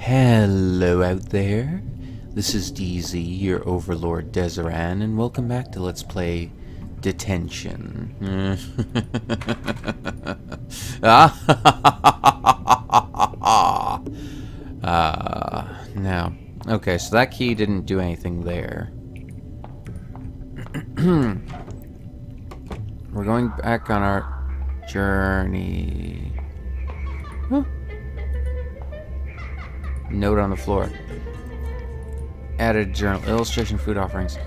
Hello out there. This is DZ, your overlord Dzaran, and welcome back to Let's Play Detention. ah, uh, now, okay, so that key didn't do anything there. We're going back on our journey. Huh. Note on the floor. Added journal. Illustration food offerings.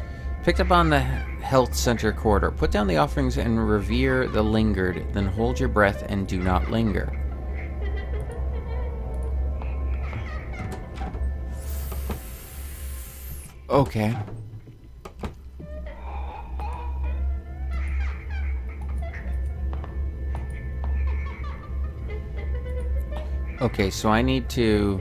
Picked up on the health center corridor. Put down the offerings and revere the lingered. Then hold your breath and do not linger. Okay. Okay, so I need to...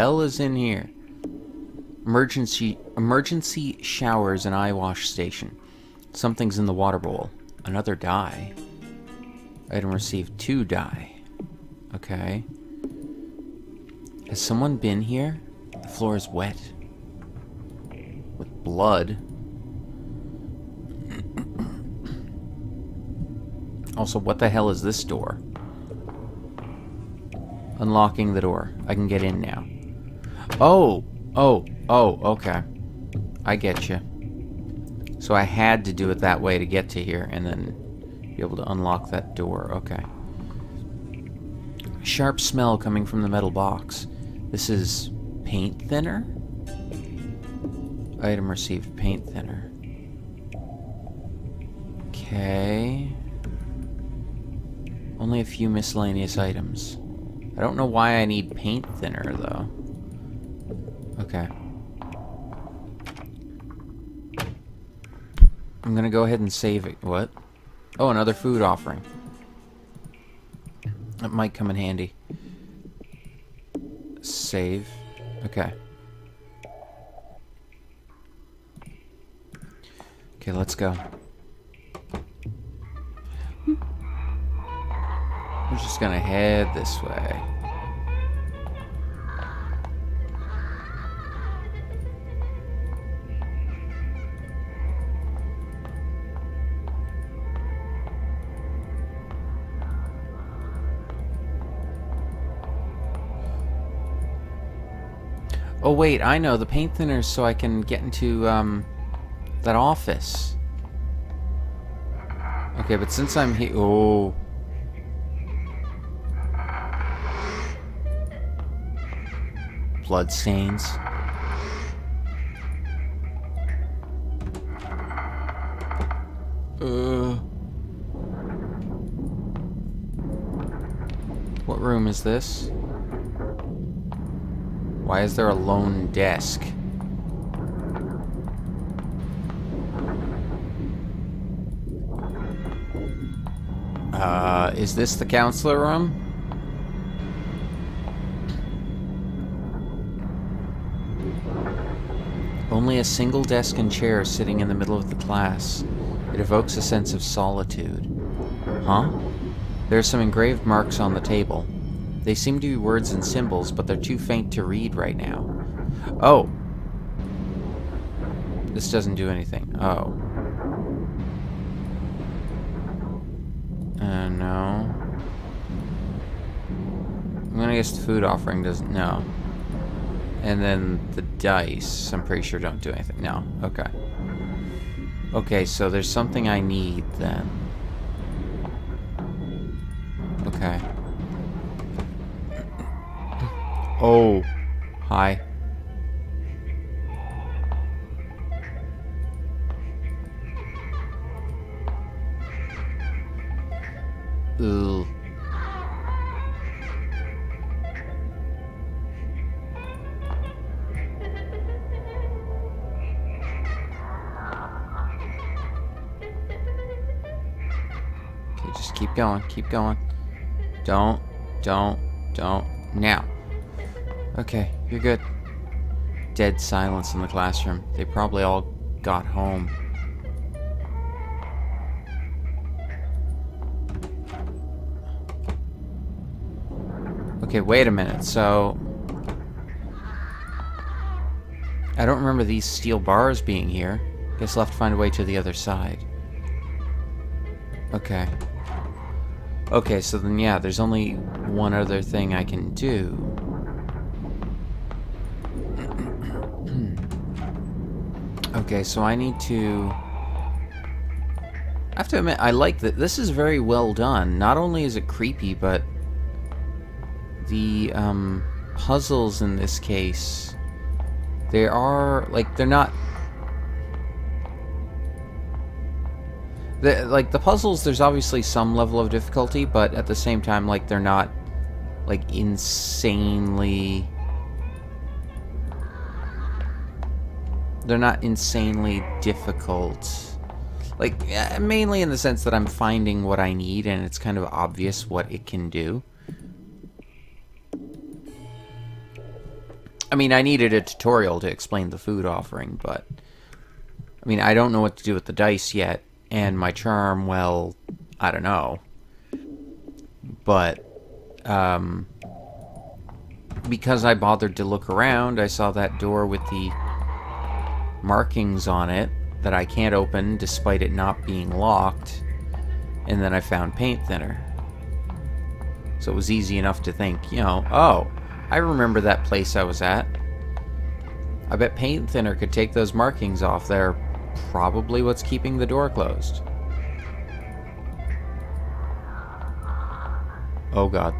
hell is in here? Emergency emergency showers and eye wash station. Something's in the water bowl. Another dye. Item received two dye. Okay. Has someone been here? The floor is wet. With blood. also, what the hell is this door? Unlocking the door. I can get in now. Oh! Oh! Oh, okay. I get you. So I had to do it that way to get to here, and then be able to unlock that door. Okay. Sharp smell coming from the metal box. This is paint thinner? Item received paint thinner. Okay. Only a few miscellaneous items. I don't know why I need paint thinner, though. Okay. I'm gonna go ahead and save it. What? Oh, another food offering. That might come in handy. Save. Okay. Okay, let's go. We're just gonna head this way. Oh wait, I know, the paint thinners so I can get into, um, that office. Okay, but since I'm here- oh... blood stains. Uh. What room is this? Why is there a lone desk? Uh, is this the counselor room? Only a single desk and chair sitting in the middle of the class. It evokes a sense of solitude. Huh? There are some engraved marks on the table. They seem to be words and symbols, but they're too faint to read right now. Oh! This doesn't do anything. Oh. Uh, no. I'm gonna guess the food offering doesn't... No. And then the dice, I'm pretty sure don't do anything. No, okay. Okay, so there's something I need then. Okay. Oh, hi. Ugh. Okay, just keep going, keep going. Don't, don't, don't. Now. Okay, you're good. Dead silence in the classroom. They probably all got home. Okay, wait a minute. So... I don't remember these steel bars being here. Guess I'll have to find a way to the other side. Okay. Okay, so then yeah, there's only one other thing I can do. Okay, so I need to... I have to admit, I like that. This is very well done. Not only is it creepy, but the um, puzzles in this case, they are, like, they're not The, like, the puzzles, there's obviously some level of difficulty, but at the same time, like, they're not, like, insanely... They're not insanely difficult. Like, mainly in the sense that I'm finding what I need, and it's kind of obvious what it can do. I mean, I needed a tutorial to explain the food offering, but... I mean, I don't know what to do with the dice yet, and my charm, well, I don't know. But, um, because I bothered to look around, I saw that door with the markings on it that I can't open despite it not being locked. And then I found paint thinner. So it was easy enough to think, you know, oh, I remember that place I was at. I bet paint thinner could take those markings off there probably what's keeping the door closed. Oh god.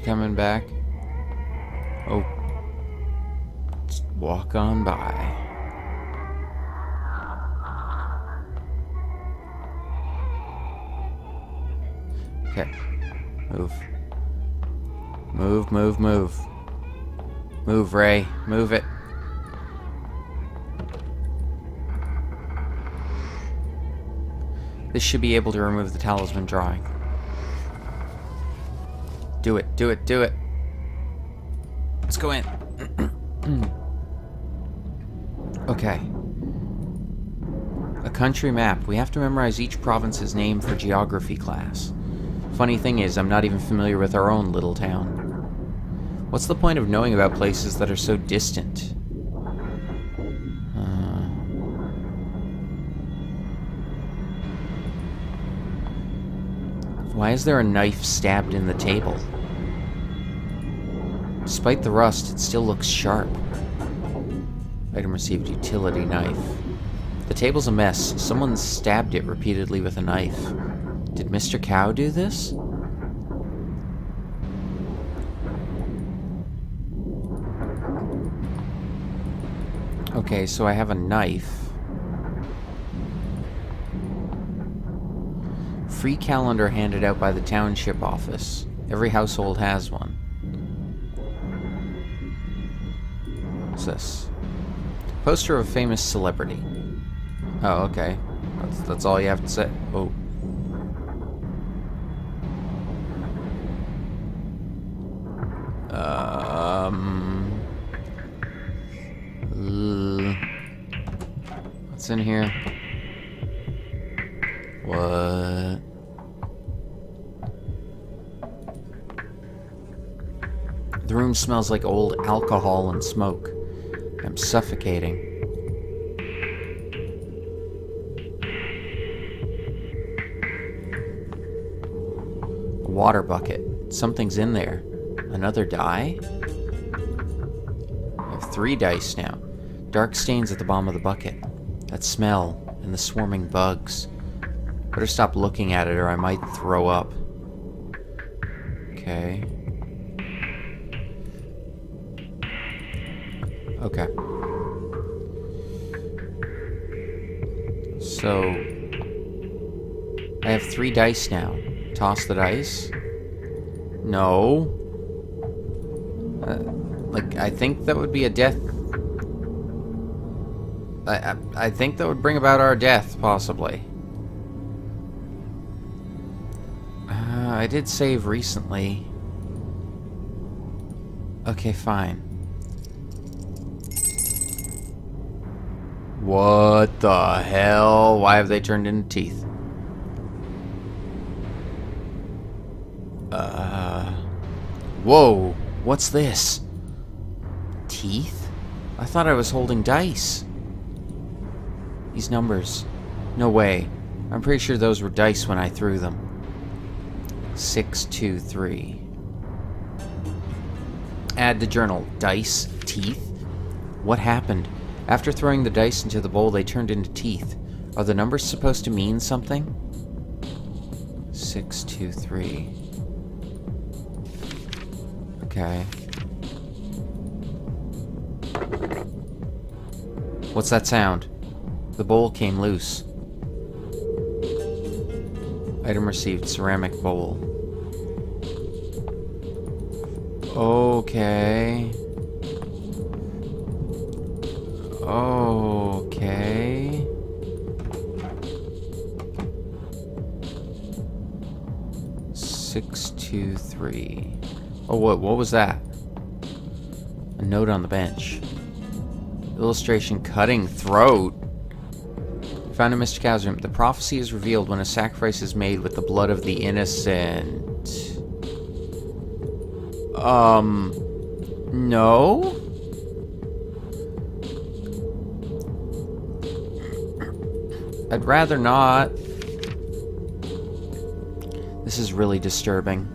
Coming back? Oh. Let's walk on by. Okay. Move. Move, move, move. Move, Ray. Move it. This should be able to remove the talisman drawing. Do it, do it, do it. Let's go in. okay. A country map. We have to memorize each province's name for geography class. Funny thing is, I'm not even familiar with our own little town. What's the point of knowing about places that are so distant? Why is there a knife stabbed in the table? Despite the rust, it still looks sharp. Item received utility knife. The table's a mess. Someone stabbed it repeatedly with a knife. Did Mr. Cow do this? Okay, so I have a knife. Free calendar handed out by the township office. Every household has one. What's this? Poster of a famous celebrity. Oh, okay. That's, that's all you have to say. Oh. Um. What's in here? What? Room smells like old alcohol and smoke. I'm suffocating. A water bucket. Something's in there. Another die? I have three dice now. Dark stains at the bottom of the bucket. That smell and the swarming bugs. Better stop looking at it or I might throw up. Okay. Okay. So... I have three dice now. Toss the dice. No. Uh, Like, I think that would be a death... I, I, I think that would bring about our death, possibly. Uh, I did save recently. Okay, fine. What the hell? Why have they turned into teeth? Uh... Whoa! What's this? Teeth? I thought I was holding dice. These numbers. No way. I'm pretty sure those were dice when I threw them. Six, two, three. Add the journal. Dice. Teeth. What happened? After throwing the dice into the bowl, they turned into teeth. Are the numbers supposed to mean something? Six, two, three. Okay. What's that sound? The bowl came loose. Item received, ceramic bowl. Okay. Okay. Six, two, three. Oh, what? What was that? A note on the bench. Illustration cutting throat. Found in Mr. Cow's room. The prophecy is revealed when a sacrifice is made with the blood of the innocent. Um, no? I'd rather not. This is really disturbing.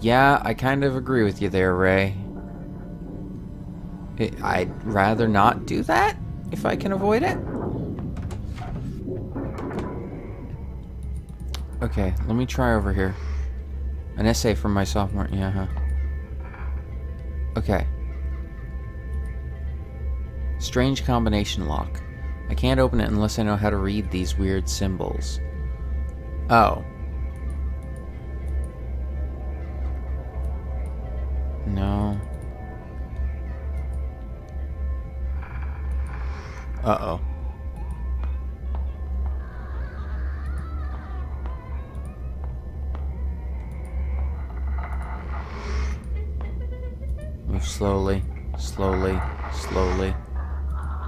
Yeah, I kind of agree with you there, Ray. I'd rather not do that if I can avoid it. Okay, let me try over here. An essay from my sophomore... Yeah, huh. Okay. Strange combination lock. I can't open it unless I know how to read these weird symbols. Oh. No. Uh-oh. Move slowly, slowly, slowly,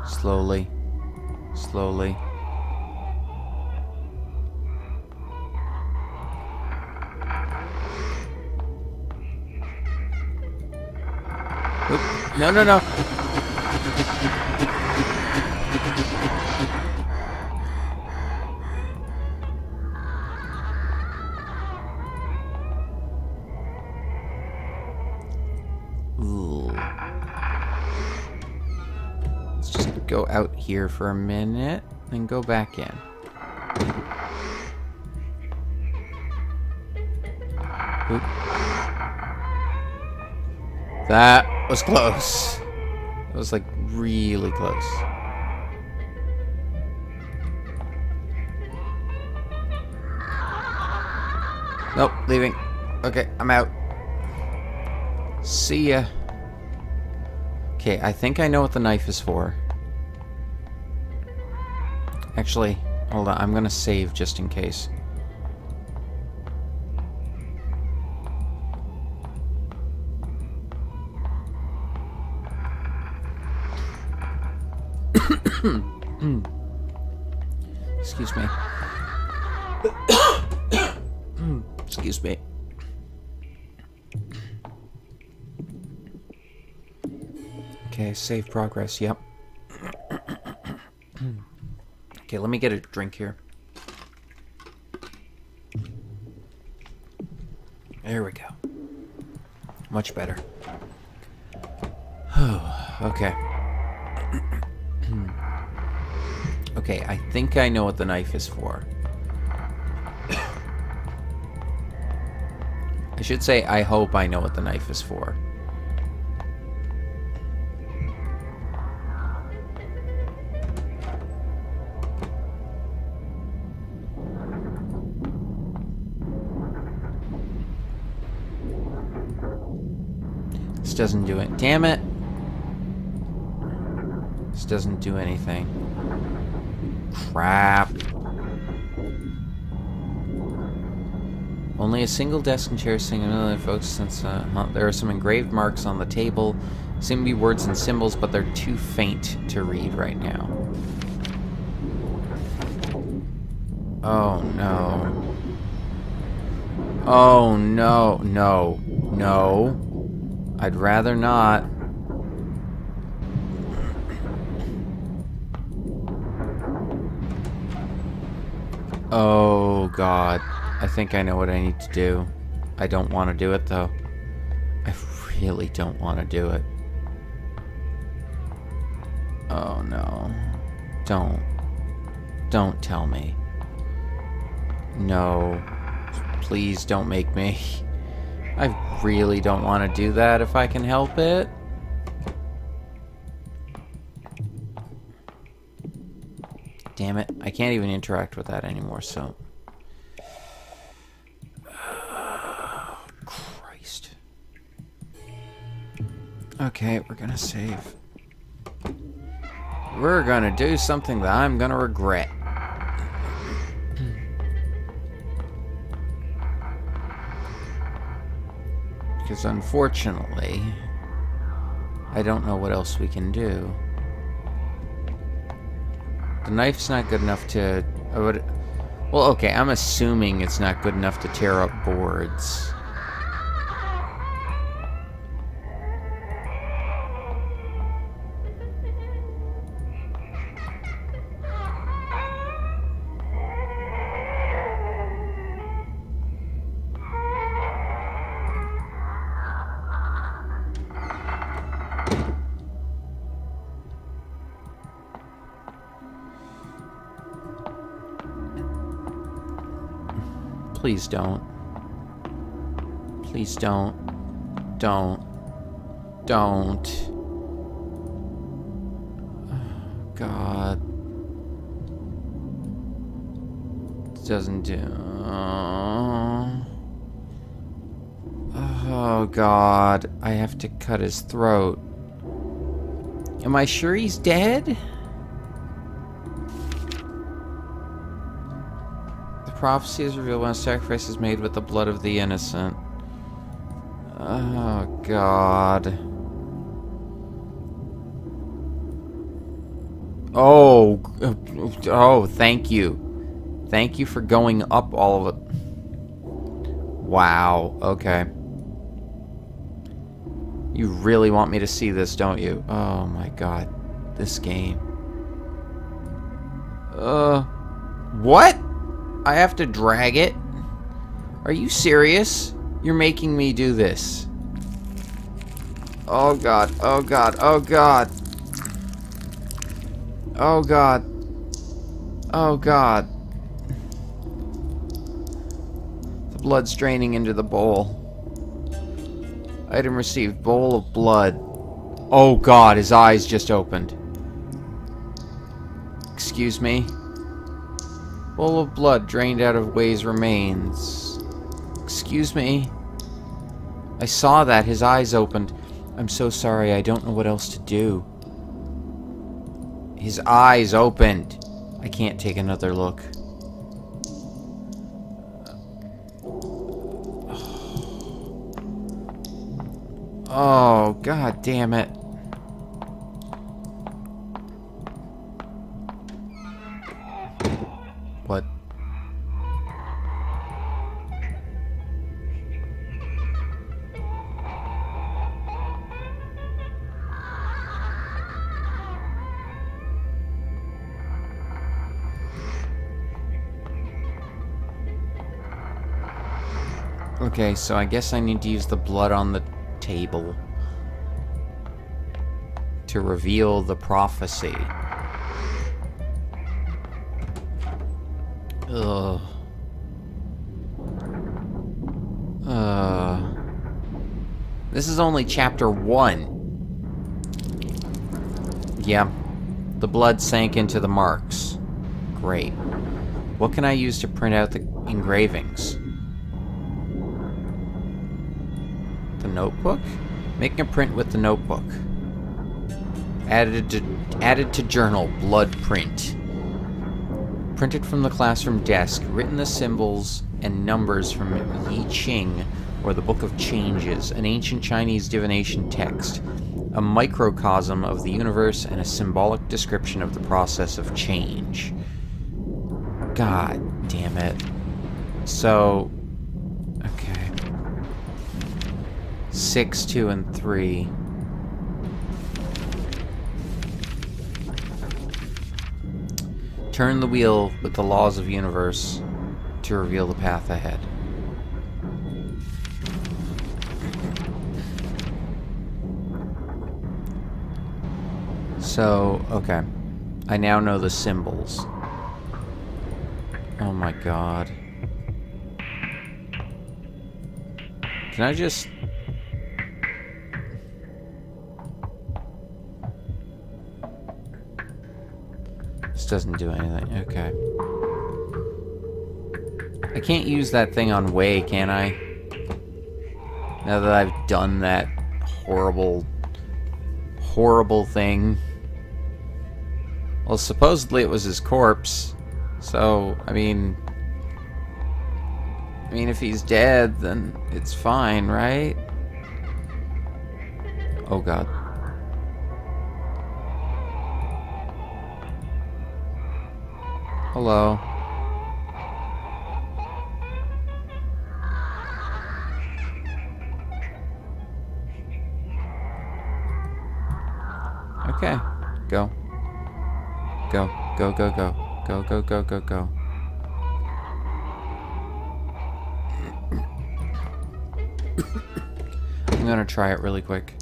slowly, slowly. Oop. No, no, no. Go out here for a minute, and go back in. Oop. That was close. It was like really close. Nope, leaving. Okay, I'm out. See ya. Okay, I think I know what the knife is for. Actually, hold on. I'm gonna save just in case. Excuse me. Excuse me. Okay, save progress, yep. okay, let me get a drink here. There we go. Much better. Oh, okay. okay, I think I know what the knife is for. I should say, I hope I know what the knife is for. This doesn't do it. Damn it! This doesn't do anything. Crap. Only a single desk and chair singularly folks since uh, there are some engraved marks on the table. Seem to be words and symbols, but they're too faint to read right now. Oh no. Oh no, no, no. I'd rather not. Oh god. I think I know what I need to do. I don't want to do it, though. I really don't want to do it. Oh, no. Don't. Don't tell me. No. Please don't make me. I really don't want to do that if I can help it. Damn it. I can't even interact with that anymore, so... Christ. Okay, we're gonna save. We're gonna do something that I'm gonna regret. Because unfortunately, I don't know what else we can do. The knife's not good enough to... I would, well, okay, I'm assuming it's not good enough to tear up boards. Please don't. Please don't. Don't. Don't. Oh, God. It doesn't do... Oh, God. I have to cut his throat. Am I sure he's dead? Prophecy is revealed when a sacrifice is made with the blood of the innocent. Oh, God. Oh, oh, thank you. Thank you for going up all of it. Wow, okay. You really want me to see this, don't you? Oh my god. This game. Uh, what? I have to drag it? Are you serious? You're making me do this. Oh god, oh god, oh god. Oh god. Oh god. The blood's draining into the bowl. Item received, bowl of blood. Oh god, his eyes just opened. Excuse me? Bowl of blood drained out of Wei's remains. Excuse me? I saw that. His eyes opened. I'm so sorry. I don't know what else to do. His eyes opened. I can't take another look. Oh, god damn it. Okay, so I guess I need to use the blood on the table to reveal the prophecy. Ugh. Uh. This is only chapter one. Yeah. The blood sank into the marks. Great. What can I use to print out the engravings? Notebook? Making a print with the notebook. Added to, added to journal, blood print. Printed from the classroom desk, written the symbols and numbers from I Ching, or the Book of Changes, an ancient Chinese divination text, a microcosm of the universe and a symbolic description of the process of change. God damn it. So, 6, 2, and 3. Turn the wheel with the laws of universe to reveal the path ahead. So, okay. I now know the symbols. Oh my god. Can I just... doesn't do anything. Okay. I can't use that thing on Wei, can I? Now that I've done that horrible, horrible thing. Well, supposedly it was his corpse. So, I mean... I mean, if he's dead, then it's fine, right? Oh, God. Hello. Okay. Go. Go, go, go, go. Go, go, go, go, go. I'm gonna try it really quick.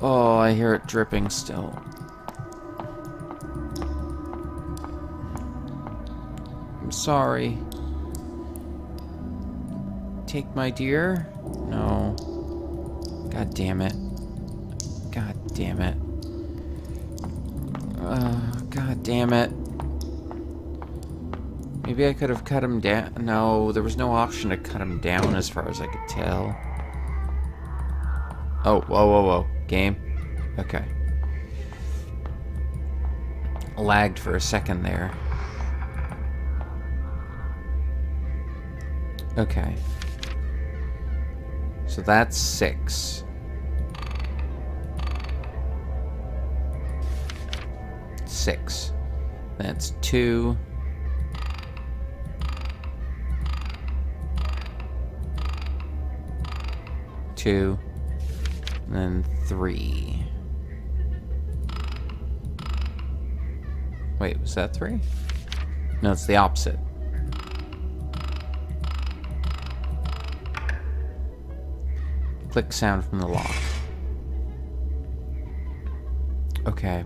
Oh, I hear it dripping still. Sorry. Take my dear? No. God damn it. God damn it. Uh, God damn it. Maybe I could have cut him down. No, there was no option to cut him down as far as I could tell. Oh, whoa, whoa, whoa. Game? Okay. Lagged for a second there. Okay. So that's six. Six. That's two. Two. And then three. Wait, was that three? No, it's the opposite. Click sound from the lock. Okay.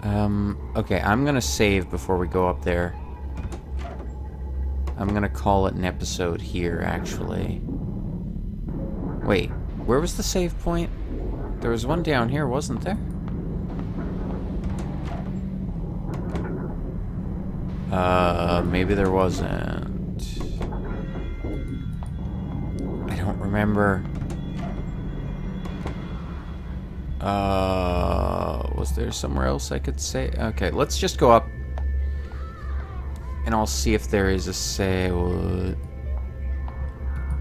Um, okay, I'm gonna save before we go up there. I'm gonna call it an episode here, actually. Wait, where was the save point? There was one down here, wasn't there? Uh, maybe there wasn't. Remember. Uh, was there somewhere else I could say? Okay, let's just go up. And I'll see if there is a say.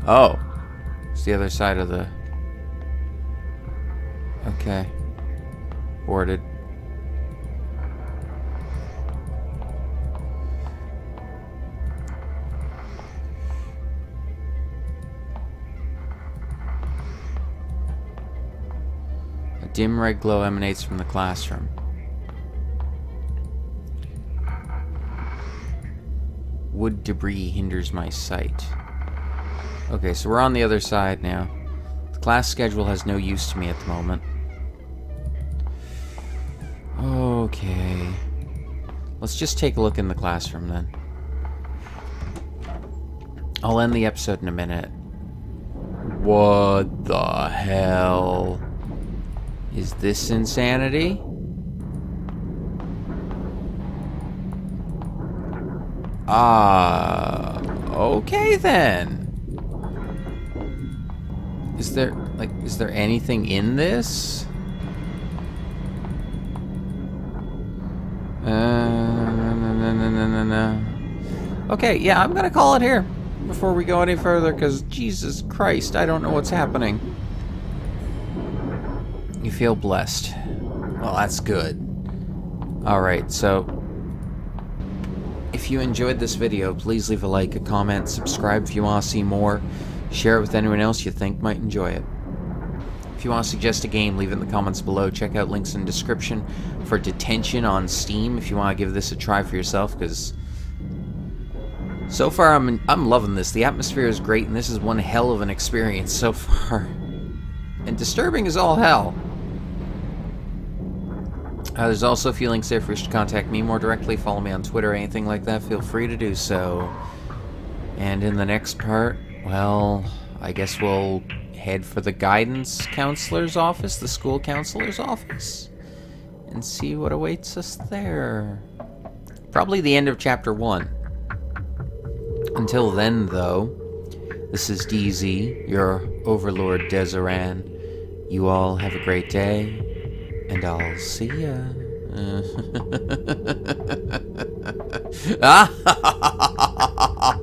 Oh. It's the other side of the... Okay. Boarded. Dim red glow emanates from the classroom. Wood debris hinders my sight. Okay, so we're on the other side now. The class schedule has no use to me at the moment. Okay. Let's just take a look in the classroom then. I'll end the episode in a minute. What the hell? Is this insanity? Ah, uh, okay then. Is there... Like, is there anything in this? Uh, no, no, no, no, no, no. Okay, yeah, I'm gonna call it here before we go any further, because Jesus Christ, I don't know what's happening. Feel blessed. Well, that's good. Alright, so... If you enjoyed this video, please leave a like, a comment, subscribe if you want to see more, share it with anyone else you think might enjoy it. If you want to suggest a game, leave it in the comments below. Check out links in the description for Detention on Steam if you want to give this a try for yourself, because so far I'm I'm loving this. The atmosphere is great, and this is one hell of an experience so far. And disturbing is all hell. Uh, there's also feeling safe for you to contact me more directly, follow me on Twitter, anything like that, feel free to do so. And in the next part, well, I guess we'll head for the guidance counselor's office, the school counselor's office, and see what awaits us there. Probably the end of chapter 1. Until then, though, this is DZ, your overlord Dzaran. You all have a great day and I'll see ya. Ah!